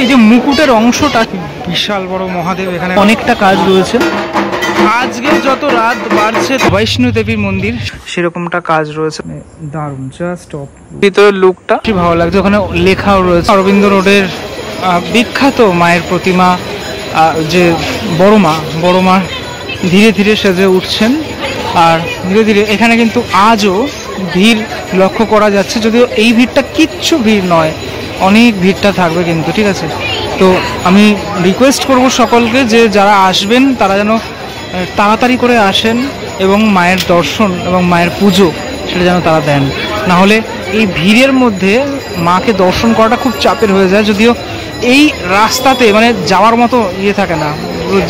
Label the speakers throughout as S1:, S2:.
S1: এই যে মুকুটের অংশটা বিশাল বড় মহাদেব এখানে অনেকটা কাজ রয়েছে। আজকে যত রাত বাড়ছে বৈষ্ণু দেবীর মন্দির সেরকমটা কাজ রয়েছে। দারুণ জাস্ট ভিতরের লুকটা কি ভালো লাগছে? ওখানে লেখাও রয়েছে। অরবিন্দ রোডের বিখ্যাত মায়ের প্রতিমা যে বড় মা বড় মা ধীরে ধীরে সেজে উঠছেন। আর ধীরে ধীরে এখানে কিন্তু আজও ভিড় লক্ষ্য করা যাচ্ছে, যদিও এই ভিড়টা কিচ্ছু ভিড় নয়, অনেক ভিড়টা থাকবে কিন্তু, ঠিক আছে? তো আমি রিকোয়েস্ট করব সকলকে যে যারা আসবেন, তারা যেন তাড়াতাড়ি করে আসেন এবং মায়ের দর্শন এবং মায়ের পুজো সেটা যেন তারা দেন। না হলে এই ভিড়ের মধ্যে মাকে দর্শন করাটা খুব চাপের হয়ে যায়, যদিও এই রাস্তাতে মানে যাওয়ার মতো ইয়ে থাকে না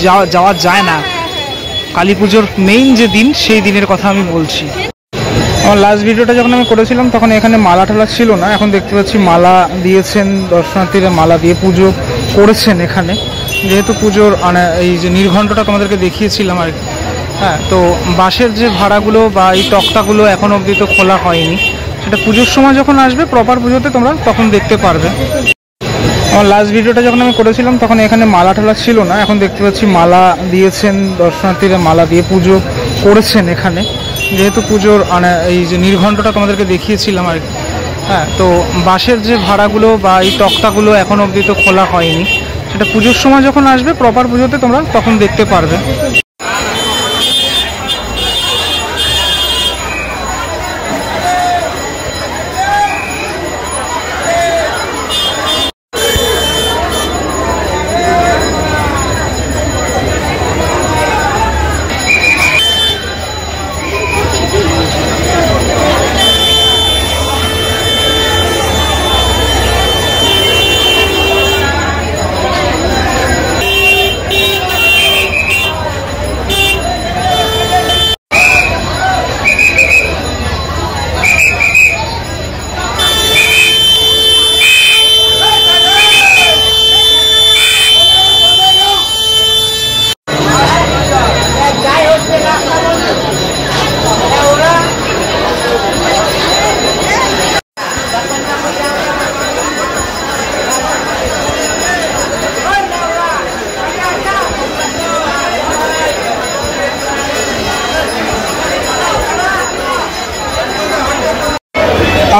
S1: যাওয়া যাওয়া যায় না। কালী পুজোর মেইন যে দিন, সেই দিনের কথা আমি বলছি। আমার লাস্ট ভিডিওটা যখন আমি করেছিলাম, তখন এখানে মালা টালা ছিল না। এখন দেখতে পাচ্ছি মালা দিয়েছেন, দর্শনার্থীরা মালা দিয়ে পুজো করেছেন এখানে। যেহেতু পুজোর মানে এই যে নির্ঘণ্টটা তোমাদেরকে দেখিয়েছিলাম আর হ্যাঁ তো বাসের যে ভাড়াগুলো বা এই তক্তাগুলো এখন অবধি তো খোলা হয়নি। সেটা পুজোর সময় যখন আসবে প্রপার পুজোতে তোমরা তখন দেখতে পারবে। আমার লাস্ট ভিডিওটা যখন আমি করেছিলাম, তখন এখানে মালা টালা ছিল না। এখন দেখতে পাচ্ছি মালা দিয়েছেন, দর্শনার্থীরা মালা দিয়ে পুজো করেছেন এখানে। যেহেতু পুজোর মানে এই যে নির্ঘণ্টটা তোমাদেরকে দেখিয়েছিলাম আর হ্যাঁ তো বাসের যে ভাড়াগুলো বা এই তক্তাগুলো এখন অবধি তো খোলা হয়নি, সেটা পুজোর সময় যখন আসবে প্রপার পুজোতে তোমরা তখন দেখতে পারবে।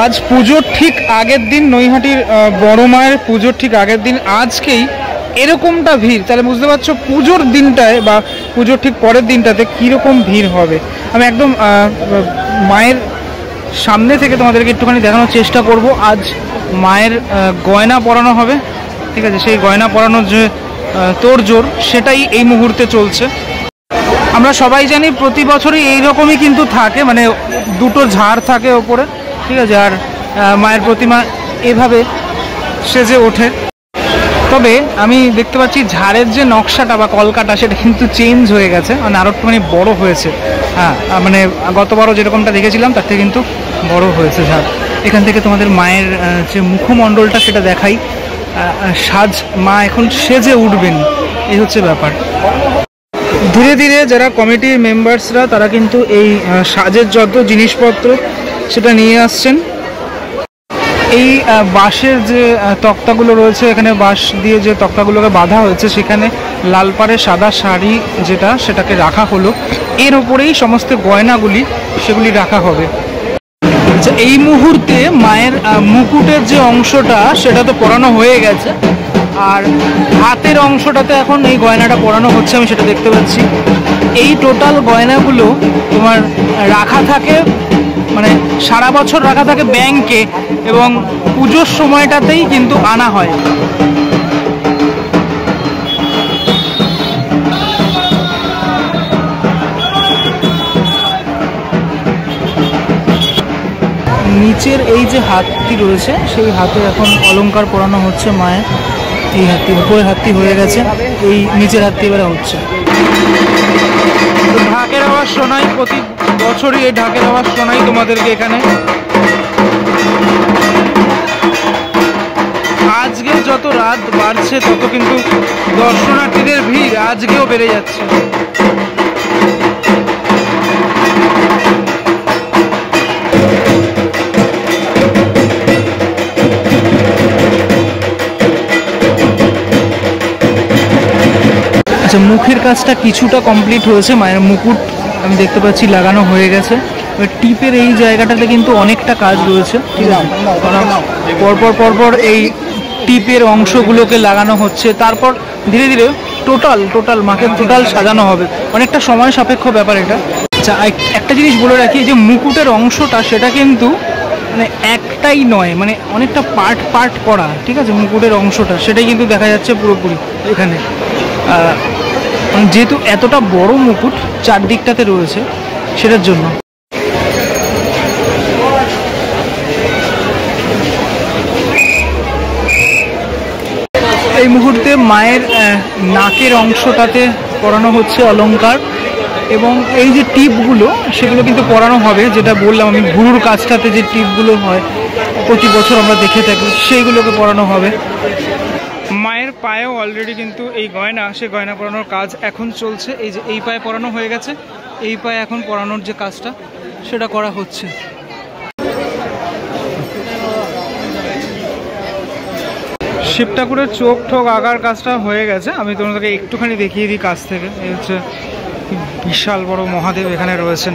S1: আজ পুজোর ঠিক আগের দিন নৈহাটির বড় মায়ের পুজোর ঠিক আগের দিন আজকেই এরকমটা ভিড়। তাহলে বুঝতে পারছ পুজোর দিনটায় বা পুজোর ঠিক পরের দিনটাতে কীরকম ভিড় হবে। আমি একদম মায়ের সামনে থেকে তোমাদেরকে একটুখানি দেখানোর চেষ্টা করব। আজ মায়ের গয়না পরানো হবে। ঠিক আছে, সেই গয়না পরানোর যে তোড়জোড়, সেটাই এই মুহূর্তে চলছে। আমরা সবাই জানি প্রতি বছরই এইরকমই কিন্তু থাকে মানে দুটো ঝাড় থাকে ওপরে। ঠিক আছে, আর মায়ের প্রতিমা এভাবে সেজে ওঠে। তবে আমি দেখতে পাচ্ছি ঝাড়ের যে নকশাটা বা কলকাটা, সেটা কিন্তু চেঞ্জ হয়ে গেছে। মানে আরও একটুখানি বড় হয়েছে। হ্যাঁ মানে গতবারও যেরকমটা দেখেছিলাম, তার থেকে কিন্তু বড় হয়েছে ঝাড়। এখান থেকে তোমাদের মায়ের যে মুখমণ্ডলটা, সেটা দেখাই। সাজ, মা এখন সেজে উঠবেন। এই হচ্ছে ব্যাপার। ধীরে ধীরে যারা কমিটির মেম্বার্সরা তারা কিন্তু এই সাজের যত জিনিসপত্র সেটা নিয়ে আসছেন। এই বাঁশের যে তক্তাগুলো রয়েছে, এখানে বাঁশ দিয়ে যে তক্তাগুলোকে বাঁধা হয়েছে, সেখানে লাল পাড়ে সাদা শাড়ি যেটা, সেটাকে রাখা হলো। এর ওপরেই সমস্ত গয়নাগুলি, সেগুলি রাখা হবে। আচ্ছা এই মুহূর্তে মায়ের মুকুটের যে অংশটা, সেটা তো পরানো হয়ে গেছে। আর হাতের অংশটাতে এখন এই গয়নাটা পরানো হচ্ছে, আমি সেটা দেখতে পাচ্ছি। এই টোটাল গয়নাগুলো তোমার রাখা থাকে মানে সারা বছর রাখা থাকে ব্যাংকে এবং পুজোর সময়টাতেই কিন্তু আনা হয়। নিচের এই যে হাতটি রয়েছে, সেই হাতে এখন অলংকার পরানো হচ্ছে মায়ের। এই হাতটি, উপরের হাতটি হয়ে গেছে, এই নিচের হাতটি এবারে হচ্ছে। ঢাকের আওয়াজ শোনাই প্রতি বছরই এই ঢাকের আওয়াজ শোনাই তোমাদেরকে এখানে। আজকে যত রাত বাড়ছে, তত কিন্তু দর্শনার্থীদের ভিড় আজকেও বেড়ে যাচ্ছে। আচ্ছা, মুখের কাজটা কিছুটা কমপ্লিট হয়েছে মায়ের মুকুট আমি দেখতে পাচ্ছি লাগানো হয়ে গেছে। টিপের এই জায়গাটাতে কিন্তু অনেকটা কাজ রয়েছে। পরপর পরপর এই টিপের অংশগুলোকে লাগানো হচ্ছে। তারপর ধীরে ধীরে টোটাল টোটাল মাকে টোটাল সাজানো হবে। অনেকটা সময় সাপেক্ষ ব্যাপার এটা। আচ্ছা একটা জিনিস বলে রাখি যে মুকুটের অংশটা, সেটা কিন্তু মানে একটাই নয় মানে অনেকটা পার্ট পার্ট করা, ঠিক আছে? মুকুটের অংশটা, সেটাই কিন্তু দেখা যাচ্ছে পুরোপুরি এখানে। যেহেতু এতটা বড় মুকুট চারদিকটাতে রয়েছে, সেটার জন্য। এই মুহূর্তে মায়ের নাকের অংশটাতে পরানো হচ্ছে অলংকার এবং এই যে টিপগুলো, সেগুলো কিন্তু পরানো হবে, যেটা বললাম আমি, গুরুর কাজটাতে যে টিপগুলো হয়, প্রতি বছর আমরা দেখে থাকি, সেইগুলোকে পরানো হবে। পায়েও অলরেডি কিন্তু এই গয়না সে গয়না পরানোর কাজ এখন চলছে। এই যে এই পায়ে পরানো হয়ে গেছে, এই পায়ে এখন পরানোর যে কাজটা, সেটা করা হচ্ছে। শিব ঠাকুরের চোখ ঠোক আগার কাজটা হয়ে গেছে। আমি তোমাদেরকে একটুখানি দেখিয়ে দিই কাছ থেকে। এই হচ্ছে বিশাল বড় মহাদেব এখানে রয়েছেন।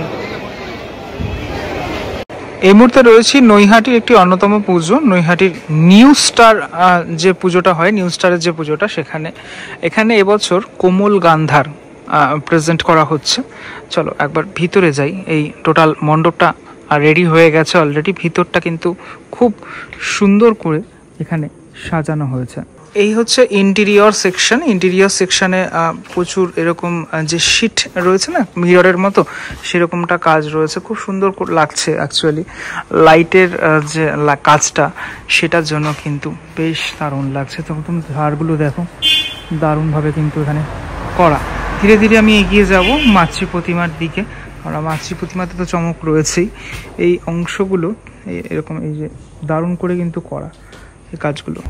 S1: এই মুহূর্তে রয়েছি নৈহাটির একটি অন্যতম পুজো, নৈহাটির নিউ স্টার যে পুজোটা হয়, নিউ স্টারের যে পুজোটা সেখানে। এখানে এবছর কোমল গান্ধার প্রেজেন্ট করা হচ্ছে। চলো একবার ভিতরে যাই। এই টোটাল মণ্ডপটা রেডি হয়ে গেছে অলরেডি ভিতরটা কিন্তু খুব সুন্দর করে এখানে সাজানো হয়েছে। এই হচ্ছে ইন্টেরিয়র সেকশন ইন্টেরিয়র সেকশনে প্রচুর এরকম যে শিট রয়েছে না মিররের মতো, সেরকমটা কাজ রয়েছে। খুব সুন্দর লাগছে অ্যাকচুয়ালি লাইটের যে কাজটা, সেটার জন্য কিন্তু বেশ দারুণ লাগছে। তো তুমি ধারগুলো দেখো, দারুণভাবে কিন্তু এখানে করা। ধীরে ধীরে আমি এগিয়ে যাব মাতৃ প্রতিমার দিকে। আমরা মাতৃ প্রতিমাতে তো চমক রয়েছেই। এই অংশগুলো এরকম এই যে দারুণ করে কিন্তু করা, এই কাজগুলো।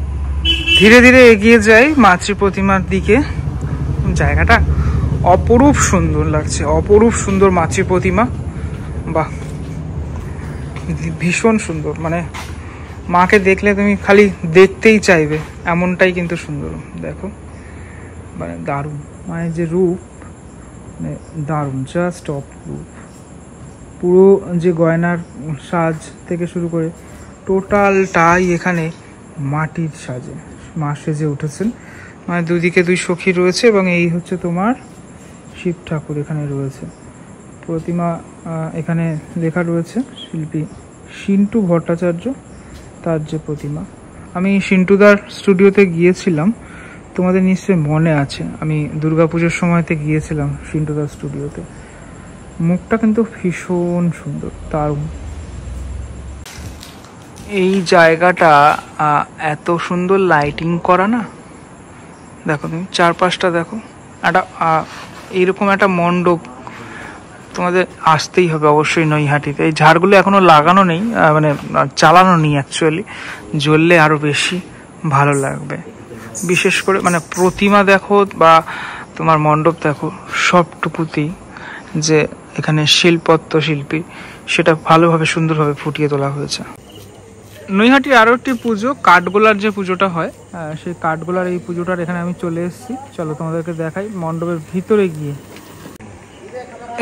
S1: ধীরে ধীরে এগিয়ে যাই মাতৃ প্রতিমার দিকে। জায়গাটা অপরূপ সুন্দর লাগছে, অপরূপ সুন্দর মাতৃ প্রতিমা। বাহ, ভীষণ সুন্দর মানে মাকে দেখলে তুমি খালি দেখতেই চাইবে, এমনটাই কিন্তু সুন্দর, দেখো। মানে দারুণ মায়ের যে রূপ মানে দারুণ জাস্ট অপরূপ। পুরো যে গয়নার সাজ থেকে শুরু করে টোটালটাই এখানে মাটির সাজে। মা সেজে উঠেছেন। মায়ের দুদিকে দুই সখী রয়েছে এবং এই হচ্ছে তোমার শিব ঠাকুর এখানে রয়েছে। প্রতিমা এখানে লেখা রয়েছে শিল্পী সিন্টু ভট্টাচার্য, তার যে প্রতিমা। আমি সিন্টুদার স্টুডিওতে গিয়েছিলাম। তোমাদের নিশ্চয়ই মনে আছে, আমি দুর্গাপুজোর সময়তে গিয়েছিলাম সিন্টুদার স্টুডিওতে। মুখটা কিন্তু ভীষণ সুন্দর, দারুণ। এই জায়গাটা এত সুন্দর লাইটিং করা না? দেখো তুমি, চারপাশটা দেখো। একটা এইরকম একটা মণ্ডপ তোমাদের আসতেই হবে অবশ্যই নৈহাটিতে। এই ঝাড়গুলো এখনও লাগানো নেই মানে চালানো নেই অ্যাকচুয়ালি জ্বললে আরও বেশি ভালো লাগবে। বিশেষ করে মানে প্রতিমা দেখো বা তোমার মণ্ডপ দেখো, সবটুকুতেই যে এখানে শিল্পত্ব শিল্পী, সেটা ভালোভাবে সুন্দরভাবে ফুটিয়ে তোলা হয়েছে। নৈহাটির আরও একটি পুজো, কাঠগোলার যে পুজোটা হয় সেই কাঠগোলার এই পুজোটার এখানে আমি চলে এসেছি। চলো তোমাদেরকে দেখাই মণ্ডপের ভিতরে গিয়ে।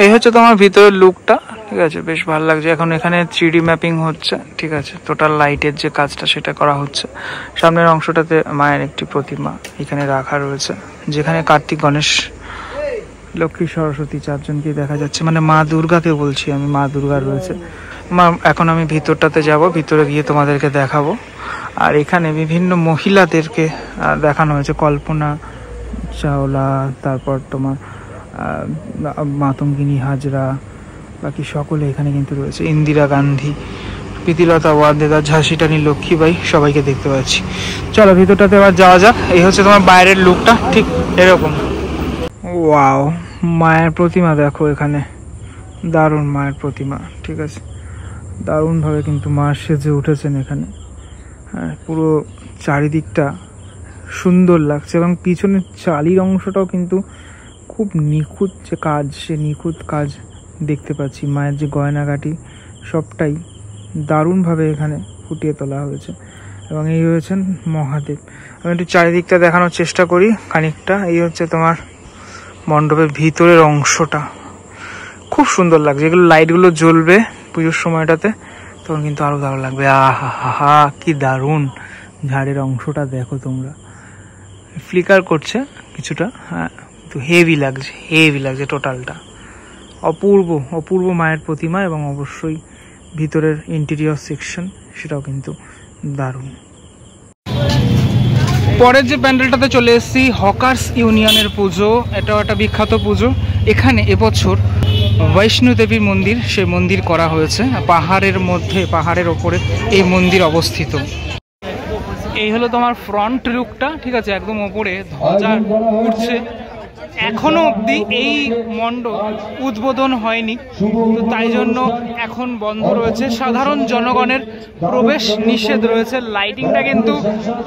S1: এই হচ্ছে তোমার ভিতরের লুকটা, ঠিক আছে? বেশ ভালো লাগছে। এখন এখানে থ্রি ম্যাপিং হচ্ছে, ঠিক আছে? টোটাল লাইটের যে কাজটা সেটা করা হচ্ছে। সামনের অংশটাতে মায়ের একটি প্রতিমা এখানে রাখা রয়েছে, যেখানে কার্তিক, গণেশ, লক্ষ্মী, সরস্বতী চারজনকে দেখা যাচ্ছে। মানে মা দুর্গাকে বলছি আমি, মা দুর্গা রয়েছে। এখন আমি ভিতরটাতে যাব, ভিতরে গিয়ে তোমাদেরকে দেখাবো। আর এখানে বিভিন্ন মহিলাদেরকে দেখানো হয়েছে। কল্পনা চাওলা, তারপর তোমার মাতঙ্গিনী হাজরা, বাকি সকলে এখানে কিন্তু রয়েছে। ইন্দিরা গান্ধী, প্রীতিলতা ওয়াদেদা ঝাঁসিটানি লক্ষ্মীবাই সবাইকে দেখতে পাচ্ছি। চলো ভিতরটাতে এবার যাওয়া যাক। এই হচ্ছে তোমার বাইরের লুকটা, ঠিক এরকম। ওয়াও, মায়ের প্রতিমা দেখো এখানে। দারুণ মায়ের প্রতিমা, ঠিক আছে। দারুণভাবে কিন্তু মা সেজে উঠেছেন এখানে। হ্যাঁ পুরো চারিদিকটা সুন্দর লাগছে এবং পিছনের চালির অংশটাও কিন্তু খুব নিখুঁত যে কাজ, সে নিখুঁত কাজ দেখতে পাচ্ছি। মায়ের যে গয়নাগাটি, সবটাই দারুণভাবে এখানে ফুটিয়ে তোলা হয়েছে এবং এই হয়েছেন মহাদেব। আমি একটু চারিদিকটা দেখানোর চেষ্টা করি খানিকটা। এই হচ্ছে তোমার মণ্ডপের ভিতরের অংশটা। খুব সুন্দর লাগছে। এগুলো লাইটগুলো জ্বলবে। পুজোর সময়টাতে, তখন কিন্তু আরও দারুণ লাগবে। আহা কি দারুণ! ঝাড়ের অংশটা দেখো তোমরা। ফ্লিকার করছে কিছুটা হ্যাঁ কিন্তু হেভি লাগছে হেভি লাগছে টোটালটা অপূর্ব অপূর্ব মায়ের প্রতিমা এবং অবশ্যই ভিতরের ইন্টেরিয়র সেকশন সেটাও কিন্তু দারুণ। পরের যে প্যান্ডেলটাতে চলে এসেছি হকার্স ইউনিয়নের পুজো। এটাও একটা বিখ্যাত পুজো। এখানে এবছর বৈষ্ণু দেবীর মন্দির, সেই মন্দির করা হয়েছে। পাহাড়ের মধ্যে, পাহাড়ের ওপরে এই মন্দির অবস্থিত। এই হলো তোমার ফ্রন্ট লুকটা ঠিক আছে? একদম ওপরে ধ্বজা উঠছে। এখনও অব্দি এই মণ্ডপ উদ্বোধন হয়নি। তো তাই জন্য এখন বন্ধ রয়েছে। সাধারণ জনগণের প্রবেশ নিষেধ রয়েছে। লাইটিংটা কিন্তু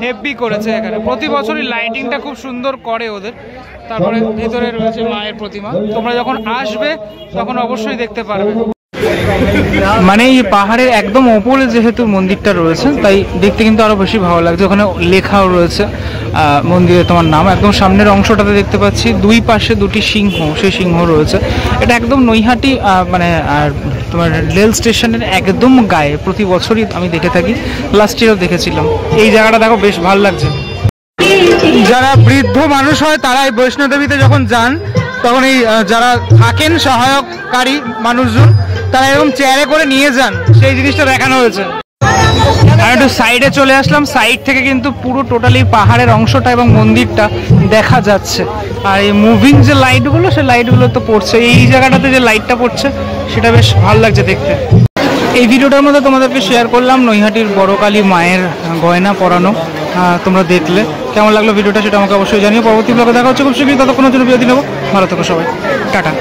S1: হেভি করেছে এখানে। প্রতি বছরই লাইটিংটা খুব সুন্দর করে ওদের। তারপরে ভেতরে রয়েছে মায়ের প্রতিমা। তোমরা যখন আসবে, তখন অবশ্যই দেখতে পারবে। মানে এই পাহাড়ের একদম ওপরে যেহেতু মন্দিরটা রয়েছে, তাই দেখতে কিন্তু আরও বেশি ভালো লাগছে। ওখানে লেখাও রয়েছে মন্দিরে তোমার নাম। একদম সামনের অংশটাতে দেখতে পাচ্ছি, দুই পাশে দুটি সিংহ, সেই সিংহ রয়েছে। এটা একদম নৈহাটি মানে আর তোমার রেল স্টেশনের একদম গায়ে। প্রতি বছরই আমি দেখে থাকি। লাস্ট ইয়ারও দেখেছিলাম। এই জায়গাটা দেখো, বেশ ভালো লাগছে। যারা বৃদ্ধ মানুষ হয় তারা এই বৈষ্ণোদেবীতে যখন যান, তখন এই যারা থাকেন, সহায়ককারী মানুষজন তারা এরকম চেয়ারে করে নিয়ে যান, সেই জিনিসটা দেখানো হয়েছে। আমি একটু সাইডে চলে আসলাম সাইড থেকে কিন্তু পুরো টোটালি পাহাড়ের অংশটা এবং মন্দিরটা দেখা যাচ্ছে। আর এই মুভিং যে লাইটগুলো সে লাইটগুলো তো পড়ছে। এই জায়গাটাতে যে লাইটটা পড়ছে, সেটা বেশ ভালো লাগছে দেখতে। এই ভিডিওটার মধ্যে তোমাদেরকে শেয়ার করলাম নৈহাটির বড়কালী মায়ের গয়না পরানো। তোমরা দেখলে। কেমন লাগল ভিডিওটা সেটা আমাকে অবশ্যই জানিও। পরবর্তী ব্লগে দেখা হচ্ছে খুব শীঘ্রই। ততক্ষণের জন্য বিরতি নেব। ভালো থেকো সবাই। টাটা।